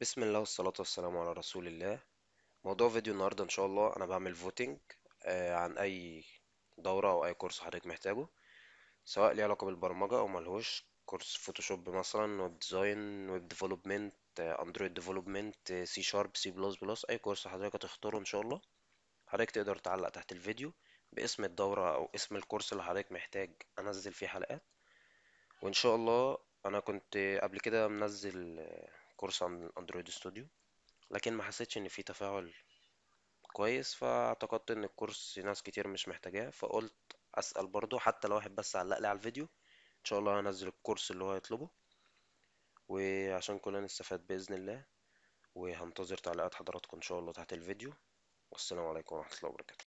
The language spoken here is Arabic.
بسم الله والصلاة والسلام على رسول الله. موضوع فيديو النهاردة إن شاء الله أنا بعمل voting عن أي دورة أو أي كورس حضرتك محتاجه سواء ليه علاقة بالبرمجة أو ملهوش كورس فوتوشوب مثلا web design web development Android development C sharp C plus plus أي كورس حضرتك هتختاره إن شاء الله حضرتك تقدر تعلق تحت الفيديو باسم الدورة أو اسم الكورس اللي حضرتك محتاج أنزل فيه حلقات. وإن شاء الله أنا كنت قبل كده منزل كورس عن ال Android Studio لكن ما حسيتش إن في تفاعل كويس فأعتقدت إن الكورس ناس كتير مش محتاجاه فقلت أسأل برضو حتى لو واحد بس علق لي على الفيديو إن شاء الله هنزل الكورس اللي هو يطلبه وعشان كلنا نستفاد بإذن الله وهنتظر تعليقات حضراتكم إن شاء الله تحت الفيديو. والسلام عليكم ورحمة الله وبركاته.